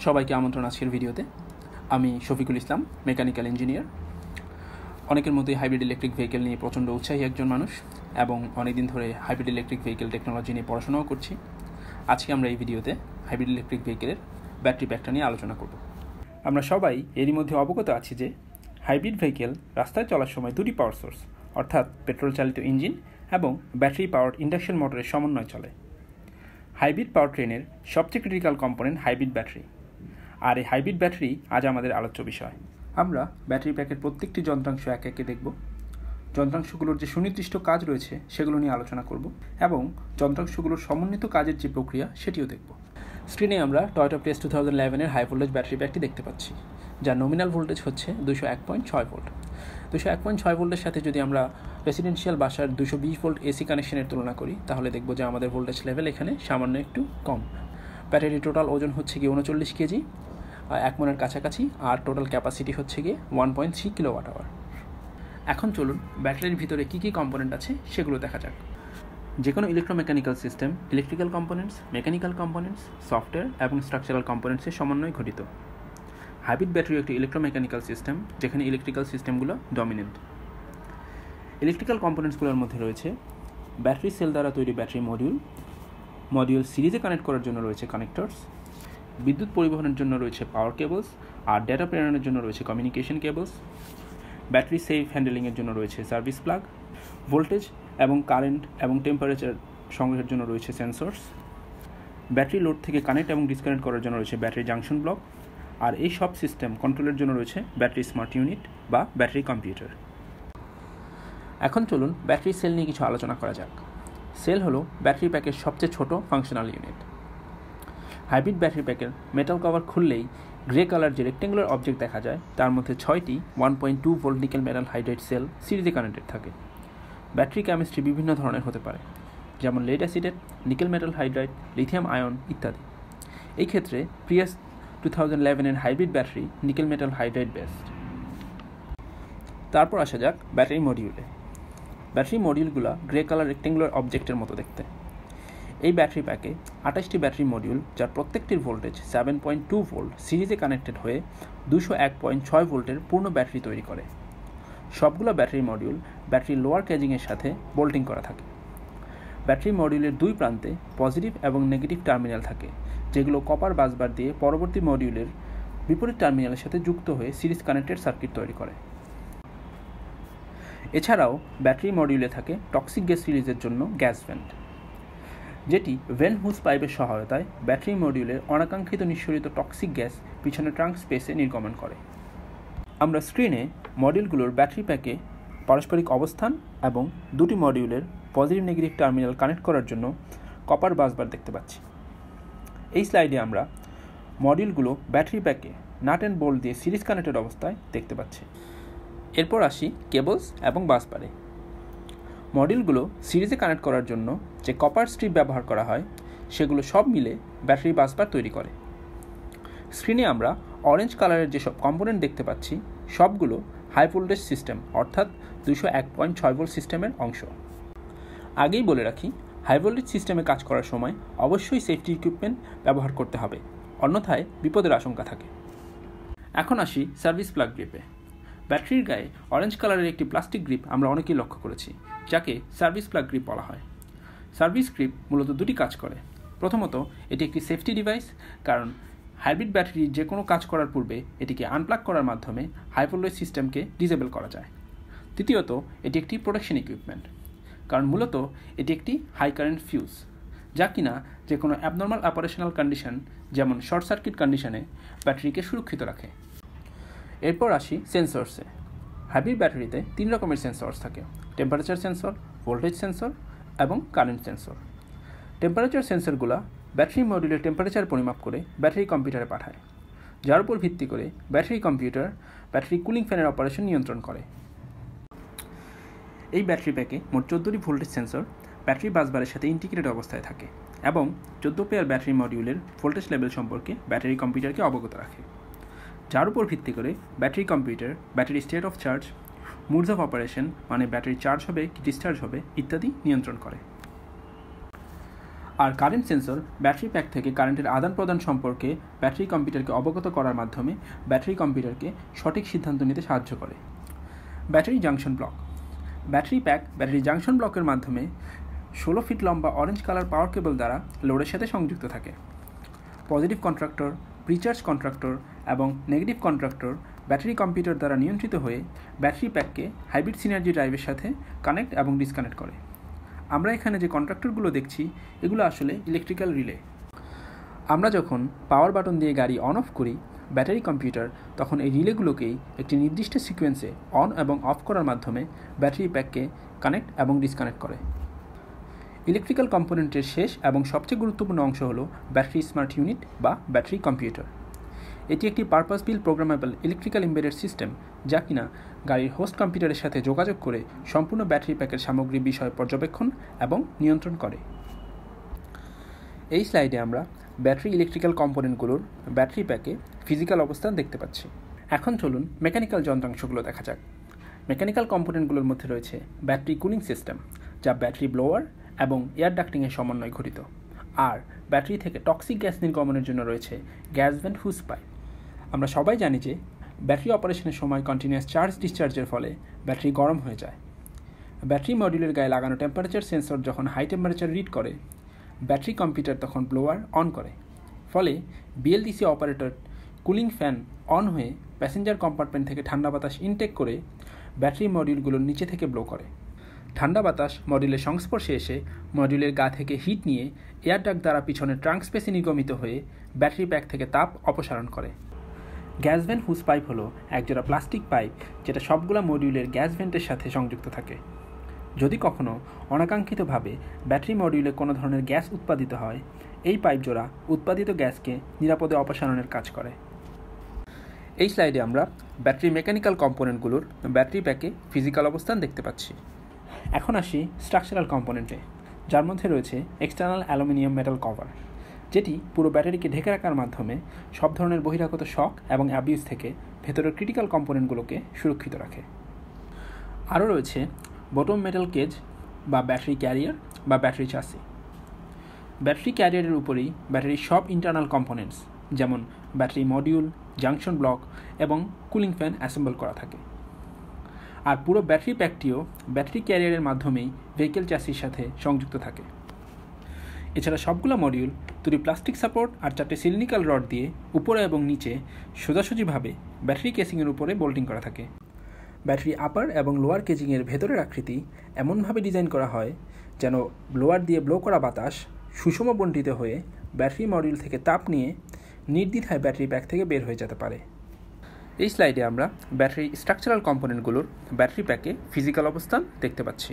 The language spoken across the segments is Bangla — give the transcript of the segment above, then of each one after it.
সবাইকে আমন্ত্রণ আজকের ভিডিওতে। আমি শফিকুল ইসলাম, মেকানিক্যাল ইঞ্জিনিয়ার। অনেকের মধ্যেই হাইব্রিড ইলেকট্রিক ভেহিকেল নিয়ে প্রচণ্ড উৎসাহী একজন মানুষ এবং অনেকদিন ধরে হাইব্রিড ইলেকট্রিক ভেহিকেল টেকনোলজি নিয়ে পড়াশোনাও করছি। আজকে আমরা এই ভিডিওতে হাইব্রিড ইলেকট্রিক ভেহিকেলের ব্যাটারি প্যাকটা নিয়ে আলোচনা করব। আমরা সবাই এরই মধ্যে অবগত আছি যে হাইব্রিড ভেহিকেল রাস্তায় চলার সময় দুটি পাওয়ার সোর্স, অর্থাৎ পেট্রোল চালিত ইঞ্জিন এবং ব্যাটারি পাওয়ার ইন্ডাকশন মোটরের সমন্বয় চলে। হাইব্রিড পাওয়ার ট্রেনের সবচেয়ে ক্রিটিক্যাল কম্পোনেন্ট হাইব্রিড ব্যাটারি। আর এই হাইব্রিড ব্যাটারি আজ আমাদের আলোচ্য বিষয়। আমরা ব্যাটারি প্যাকের প্রত্যেকটি যন্ত্রাংশ এক একে দেখব। যন্ত্রাংশগুলোর যে সুনির্দিষ্ট কাজ রয়েছে, সেগুলো নিয়ে আলোচনা করব এবং যন্ত্রাংশগুলোর সমন্বিত কাজের যে প্রক্রিয়া, সেটিও দেখব। স্ক্রিনে আমরা টয়টা প্লেস টু থাউজেন্ড ইলেভেনের হাই ভোল্টেজ ব্যাটারি প্যাকটি দেখতে পাচ্ছি, যার নমিনাল ভোল্টেজ হচ্ছে দুশো এক পয়েন্ট ছয় ভোল্ট দুশো এক পয়েন্ট ছয় ভোল্টের সাথে যদি আমরা রেসিডেন্সিয়াল বাসার দুশো বিশ ভোল্ট এসি কানেকশনের তুলনা করি, তাহলে দেখব যে আমাদের ভোল্টেজ লেভেল এখানে সামান্য একটু কম। ব্যাটারির টোটাল ওজন হচ্ছে গিয়ে উনচল্লিশ কেজি এক মনের কাছাকাছি, আর টোটাল ক্যাপাসিটি হচ্ছে গিয়ে one point three kilowatt hour এখন চলুন, ব্যাটারির ভিতরে কী কী কম্পোনেন্ট আছে সেগুলো দেখা যাক। যে কোনো electromechanical system electrical components mechanical components software এবং স্ট্রাকচারাল কম্পোনেন্টসের সমন্বয়ে ঘটিত হাইব্রিড ব্যাটারি একটি ইলেকট্রোমেকানিক্যাল সিস্টেম যেখানে ইলেকট্রিক্যাল সিস্টেমগুলো ডমিনেন্ট ইলেকট্রিক্যাল কম্পোনেন্টসগুলোর মধ্যে রয়েছে ব্যাটারি সেল দ্বারা তৈরি ব্যাটারি মডিউল মডিউল সিরিজে কানেক্ট করার জন্য রয়েছে কানেক্টরস বিদ্যুৎ পরিবহনের জন্য রয়েছে পাওয়ার কেবলস আর ডেটা প্রেরণের জন্য রয়েছে কমিউনিকেশন কেবলস ব্যাটারি সেফ হ্যান্ডেলিংয়ের জন্য রয়েছে সার্ভিস প্লাগ ভোল্টেজ এবং কারেন্ট এবং টেম্পারেচার সংগ্রহের জন্য রয়েছে সেন্সর্স ব্যাটারি লোড থেকে কানেক্ট এবং ডিসকানেক্ট করার জন্য রয়েছে ব্যাটারি জাংশন ব্লক আর এই সব সিস্টেম কন্ট্রোলের জন্য রয়েছে ব্যাটারি স্মার্ট ইউনিট বা ব্যাটারি কম্পিউটার এখন চলুন ব্যাটারি সেল নিয়ে কিছু আলোচনা করা যাক। সেল হলো ব্যাটারি প্যাকের সবচেয়ে ছোট ফাংশনাল ইউনিট হাইব্রিড ব্যাটারি প্যাকের মেটাল কভার খুললেই গ্রে কালার যে রেক্টেঙ্গুলার অবজেক্ট দেখা যায়, তার মধ্যে ছয়টি one point two volt nickel metal hydride cell সিরিজে কানেক্টেড থাকে। ব্যাটারি কেমিস্ট্রি বিভিন্ন ধরনের হতে পারে, যেমন lead অ্যাসিডেড nickel metal hydride lithium ion ইত্যাদি। এই ক্ষেত্রে প্রিয়াস টু থাউজেন্ড ইলেভেনের hybrid battery nickel metal hydride based তারপর আসা যাক ব্যাটারি মডিউলে ব্যাটারি মডিউলগুলো গ্রে কালার রেক্টেঙ্গুলার অবজেক্টের মতো দেখতে। এই ব্যাটারি প্যাকে আঠাশটি ব্যাটারি মডিউল, যার প্রত্যেকটির voltage seven point two volt সিরিজে কানেক্টেড হয়ে দুশো এক পয়েন্ট ছয় ভোল্টের পূর্ণ ব্যাটারি তৈরি করে। সবগুলো ব্যাটারি মডিউল ব্যাটারি লোয়ার ক্যাজিংয়ের সাথে বোল্টিং করা থাকে। ব্যাটারি মডিউলের দুই প্রান্তে পজিটিভ এবং নেগেটিভ টার্মিনাল থাকে, যেগুলো কপার বাসবার দিয়ে পরবর্তী মডিউলের বিপরীত টার্মিনালের সাথে যুক্ত হয়ে সিরিজ কানেক্টেড সার্কিট তৈরি করে। এছাড়াও ব্যাটারি মডিউলে থাকে টক্সিক গ্যাস রিলিজের জন্য গ্যাস ভেন্ট যেটি ভেন হুস পাইপের সহায়তায় ব্যাটারি মডিউলের অনাকাঙ্ক্ষিত নিঃসরিত টক্সিক গ্যাস পিছনে ট্রাঙ্ক স্পেসে নির্গমন করে। আমরা স্ক্রিনে মডিউলগুলোর ব্যাটারি প্যাকে পারস্পরিক অবস্থান এবং দুটি মডিউলের পজিটিভ নেগেটিভ টার্মিনাল কানেক্ট করার জন্য কপার বাসবার দেখতে পাচ্ছি। এই স্লাইডে আমরা মডিউলগুলো ব্যাটারি প্যাকে নাট অ্যান্ড বোল্ট দিয়ে সিরিজ কানেক্টেড অবস্থায় দেখতে পাচ্ছি। এরপর আসি কেবলস এবং বাসবারে মডিউলগুলো সিরিজে কানেক্ট করার জন্য যে কপার স্ট্রিপ ব্যবহার করা হয়, সেগুলো সব মিলে ব্যাটারি বাসবার তৈরি করে। স্ক্রিনে আমরা অরেঞ্জ কালারের যেসব কম্পোনেন্ট দেখতে পাচ্ছি, সবগুলো হাই ভোল্টেজ সিস্টেম অর্থাৎ দুশো এক পয়েন্ট ছয় ভোল্ট সিস্টেমের অংশ। আগেই বলে রাখি হাই ভোল্টেজ সিস্টেমে কাজ করার সময় অবশ্যই সেফটি ইকুইপমেন্ট ব্যবহার করতে হবে, অন্যথায় বিপদের আশঙ্কা থাকে। এখন আসি সার্ভিস প্লাগ গ্রিপে ব্যাটারির গায়ে অরেঞ্জ কালারের একটি প্লাস্টিক গ্রিপ আমরা অনেকেই লক্ষ্য করেছি, যাকে সার্ভিস প্লাগ গ্রিপ বলা হয়। সার্ভিস গ্রিপ মূলত দুটি কাজ করে। প্রথমত, এটি একটি সেফটি ডিভাইস কারণ হাইব্রিড ব্যাটারি যে কোনো কাজ করার পূর্বে এটিকে আনপ্লাগ করার মাধ্যমে হাই সিস্টেমকে ডিসেবল করা যায়। দ্বিতীয়ত এটি একটি প্রোটেকশন ইকুইপমেন্ট কারণ মূলত এটি একটি হাই কারেন্ট ফিউজ যা কিনা যে কোনো অ্যাবনর্মাল অপারেশনাল কন্ডিশন যেমন শর্ট সার্কিট কন্ডিশনে ব্যাটারিকে সুরক্ষিত রাখে। এরপর আসি সেন্সরসে হাইব্রিড ব্যাটারিতে তিন রকমের সেন্সরস থাকে। টেম্পারেচার সেন্সর ভোল্টেজ সেন্সর এবং কারেন্ট সেন্সর টেম্পারেচার সেন্সরগুলো ব্যাটারি মডিউলের টেম্পারেচার পরিমাপ করে ব্যাটারি কম্পিউটারে পাঠায়। যার উপর ভিত্তি করে ব্যাটারি কম্পিউটার ব্যাটারি কুলিং ফ্যানের অপারেশন নিয়ন্ত্রণ করে। এই ব্যাটারি প্যাকে মোট চোদ্দোটি ভোল্টেজ সেন্সর ব্যাটারি বাসবারের সাথে ইন্টিগ্রেটেড অবস্থায় থাকে এবং চোদ্দ পেয়ার ব্যাটারি মডিউলের ভোল্টেজ লেভেল সম্পর্কে ব্যাটারি কম্পিউটারকে অবগত রাখে। যার উপর ভিত্তি করে battery computer, battery state of charge modes of operation মানে ব্যাটারি চার্জ হবে কি ডিসচার্জ হবে, ইত্যাদি নিয়ন্ত্রণ করে। আর কারেন্ট সেন্সর ব্যাটারি প্যাক থেকে কারেন্টের আদান প্রদান সম্পর্কে ব্যাটারি কম্পিউটারকে অবগত করার মাধ্যমে ব্যাটারি কম্পিউটারকে সঠিক সিদ্ধান্ত নিতে সাহায্য করে। Battery junction block battery pack battery junction ব্লকের মাধ্যমে ষোলো ফিট লম্বা অরেঞ্জ কালার পাওয়ার কেবল দ্বারা লোডের সাথে সংযুক্ত থাকে। পজিটিভ কন্ট্রাক্টর প্রিচার্জ কন্ট্রাক্টর এবং নেগেটিভ কন্ট্রাক্টর ব্যাটারি কম্পিউটার দ্বারা নিয়ন্ত্রিত হয়ে ব্যাটারি প্যাককে হাইব্রিড সিনার্জি ড্রাইভের সাথে কানেক্ট এবং ডিসকানেক্ট করে। আমরা এখানে যে কন্ট্রাক্টরগুলো দেখছি, এগুলো আসলে ইলেকট্রিক্যাল রিলে আমরা যখন পাওয়ার বাটন দিয়ে গাড়ি অন অফ করি ব্যাটারি কম্পিউটার তখন এই রিলেগুলোকেই একটি নির্দিষ্ট সিকোয়েন্সে অন এবং অফ করার মাধ্যমে ব্যাটারি প্যাককে কানেক্ট এবং ডিসকানেক্ট করে। ইলেকট্রিক্যাল কম্পোনেন্টের শেষ এবং সবচেয়ে গুরুত্বপূর্ণ অংশ হল ব্যাটারি স্মার্ট ইউনিট বা ব্যাটারি কম্পিউটার। এটি একটি purpose built programmable electrical embedded system যা কিনা গাড়ির হোস্ট কম্পিউটারের সাথে যোগাযোগ করে সম্পূর্ণ ব্যাটারি প্যাকের সামগ্রী বিষয় পর্যবেক্ষণ এবং নিয়ন্ত্রণ করে। এই স্লাইডে আমরা ব্যাটারি ইলেকট্রিক্যাল কম্পোনেন্টগুলোর ব্যাটারি প্যাকে ফিজিক্যাল অবস্থান দেখতে পাচ্ছি। এখন চলুন মেকানিক্যাল যন্ত্রাংশগুলো দেখা যাক। মেকানিক্যাল কম্পোনেন্টগুলোর মধ্যে রয়েছে ব্যাটারি কুলিং সিস্টেম, যা ব্যাটারি ব্লোয়ার এবং এয়ার ডাক্টিংয়ের সমন্বয় ঘটিত আর ব্যাটারি থেকে টক্সিক গ্যাস নির্গমনের জন্য রয়েছে গ্যাস ভেন্ট হুস পাইপ আমরা সবাই জানি যে ব্যাটারি অপারেশনের সময় কন্টিনিউয়াস চার্জ ডিসচার্জের ফলে ব্যাটারি গরম হয়ে যায়। ব্যাটারি মডিউলের গায়ে লাগানো টেম্পারেচার সেন্সর যখন হাই টেম্পারেচার রিড করে, ব্যাটারি কম্পিউটার তখন ব্লোয়ার অন করে। ফলে BLDC operator cooling fan on হয়ে প্যাসেঞ্জার কম্পার্টমেন্ট থেকে ঠান্ডা বাতাস ইনটেক করে ব্যাটারি মডিউলগুলোর নিচে থেকে ব্লো করে। ঠান্ডা বাতাস মডিউলের সংস্পর্শে এসে মডিউলের গা থেকে হিট নিয়ে এয়ার ডাক দ্বারা পিছনে ট্রাঙ্ক স্পেসে নির্গমিত হয়ে ব্যাটারি প্যাক থেকে তাপ অপসারণ করে। গ্যাস ভেন্ট হুস পাইপ হলো একজোড়া প্লাস্টিক পাইপ যেটা সবগুলো মডিউলের গ্যাস ভেন্টের সাথে সংযুক্ত থাকে। যদি কখনো অনাকাঙ্ক্ষিতভাবে ব্যাটারি মডিউলে কোনো ধরনের গ্যাস উৎপাদিত হয়, এই পাইপ জোড়া উৎপাদিত গ্যাসকে নিরাপদে অপসারণের কাজ করে। এই স্লাইডে আমরা ব্যাটারি মেকানিক্যাল কম্পোনেন্টগুলোর ব্যাটারি প্যাকে ফিজিক্যাল অবস্থান দেখতে পাচ্ছি। এখন আসি স্ট্রাকচারাল কম্পোনেন্টে যার মধ্যে রয়েছে এক্সটার্নাল অ্যালুমিনিয়াম মেটাল কভার যেটি পুরো ব্যাটারিকে ঢেকে রাখার মাধ্যমে সব ধরনের বহিরাগত শক এবং অ্যাবিউজ থেকে ভেতরের ক্রিটিক্যাল কম্পোনেন্টগুলোকে সুরক্ষিত রাখে। আরও রয়েছে বটম মেটাল কেজ বা ব্যাটারি ক্যারিয়ার বা ব্যাটারি চাষি ব্যাটারি ক্যারিয়ারের উপরেই ব্যাটারির সব ইন্টারনাল কম্পোনেন্টস যেমন ব্যাটারি মডিউল জাংশন ব্লক এবং কুলিং ফ্যান অ্যাসেম্বল করা থাকে। আর পুরো ব্যাটারি প্যাকটিও ব্যাটারি ক্যারিয়ারের মাধ্যমেই ভেহিকেল চাষির সাথে সংযুক্ত থাকে। এছাড়া সবগুলো মডিউল দুটি প্লাস্টিক সাপোর্ট আর চারটে সিলিনিক্যাল রড দিয়ে উপরে এবং নিচে সোজাসুজিভাবে ব্যাটারি কেসিংয়ের উপরে বোল্টিং করা থাকে। ব্যাটারি আপার এবং লোয়ার কেজিংয়ের ভেতরের আকৃতি এমনভাবে ডিজাইন করা হয় যেন ব্লোয়ার দিয়ে ব্লো করা বাতাস সুষম বন্টিত হয়ে ব্যাটারি মডিউল থেকে তাপ নিয়ে নির্দ্বিধায় ব্যাটারি প্যাক থেকে বের হয়ে যেতে পারে। এই স্লাইডে আমরা ব্যাটারি স্ট্রাকচারাল কম্পোনেন্টগুলোর ব্যাটারি প্যাকে ফিজিক্যাল অবস্থান দেখতে পাচ্ছি।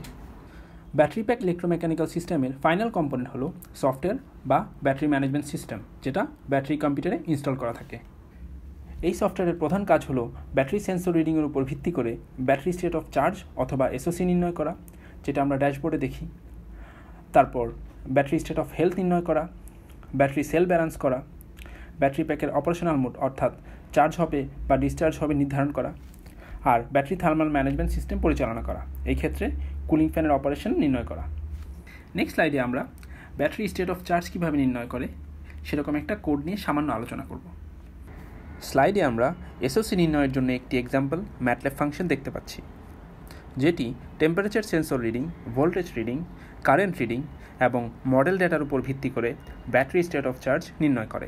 ব্যাটারি প্যাক ইলেকট্রোমেকানিক্যাল সিস্টেমের ফাইনাল কম্পোনেন্ট হলো সফটওয়্যার বা ব্যাটারি ম্যানেজমেন্ট সিস্টেম যেটা ব্যাটারি কম্পিউটারে ইনস্টল করা থাকে। এই সফটওয়্যারের প্রধান কাজ হলো ব্যাটারি সেন্সর রিডিংয়ের উপর ভিত্তি করে ব্যাটারি স্টেট অফ চার্জ অথবা এসওসি নির্ণয় করা, যেটা আমরা ড্যাশবোর্ডে দেখি। তারপর ব্যাটারি স্টেট অফ হেলথ নির্ণয় করা ব্যাটারি সেল ব্যালেন্স করা ব্যাটারি প্যাকের অপারেশনাল মোড অর্থাৎ চার্জ হবে বা ডিসচার্জ হবে নির্ধারণ করা আর ব্যাটারি থার্মাল ম্যানেজমেন্ট সিস্টেম পরিচালনা করা। এই ক্ষেত্রে কুলিং ফ্যানের অপারেশন নির্ণয় করা। নেক্সট স্লাইডে আমরা ব্যাটারি স্টেট অফ চার্জ কীভাবে নির্ণয় করে সেরকম একটা কোড নিয়ে সামান্য আলোচনা করব। স্লাইডে আমরা এসওসি নির্ণয়ের জন্য একটি এক্সাম্পল ম্যাটল্যাব ফাংশন দেখতে পাচ্ছি। যেটি temperature sensor reading voltage reading current reading এবং মডেল ডেটার উপর ভিত্তি করে ব্যাটারি স্টেট অফ চার্জ নির্ণয় করে।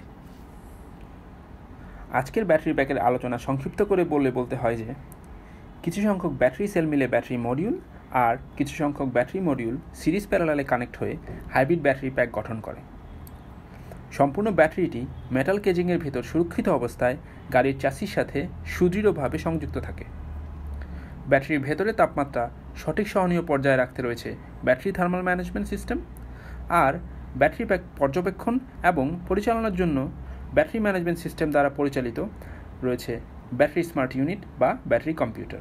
আজকের ব্যাটারি প্যাকের আলোচনা সংক্ষিপ্ত করে বললে বলতে হয় যে, কিছু সংখ্যক ব্যাটারি সেল মিলে ব্যাটারি মডিউল আর কিছু সংখ্যক ব্যাটারি মডিউল সিরিজ প্যারালালে কানেক্ট হয়ে হাইব্রিড ব্যাটারি প্যাক গঠন করে। সম্পূর্ণ ব্যাটারিটি মেটাল কেজিংয়ের ভেতর সুরক্ষিত অবস্থায় গাড়ির চাষির সাথে সুদৃঢ়ভাবে সংযুক্ত থাকে। ব্যাটারির ভেতরে তাপমাত্রা সঠিক সহনীয় পর্যায়ে রাখতে রয়েছে ব্যাটারি থার্মাল ম্যানেজমেন্ট সিস্টেম আর ব্যাটারি প্যাক পর্যবেক্ষণ এবং পরিচালনার জন্য ব্যাটারি ম্যানেজমেন্ট সিস্টেম দ্বারা পরিচালিত রয়েছে ব্যাটারি স্মার্ট ইউনিট বা ব্যাটারি কম্পিউটার।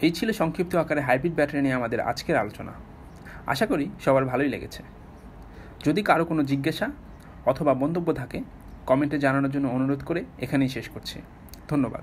এই ছিল সংক্ষিপ্ত আকারে হাইব্রিড ব্যাটারি নিয়ে আমাদের আজকের আলোচনা। আশা করি সবার ভালোই লেগেছে। যদি কারও কোনো জিজ্ঞাসা অথবা মন্তব্য থাকে, কমেন্টে জানানোর জন্য অনুরোধ করে এখানেই শেষ করছি। ধন্যবাদ।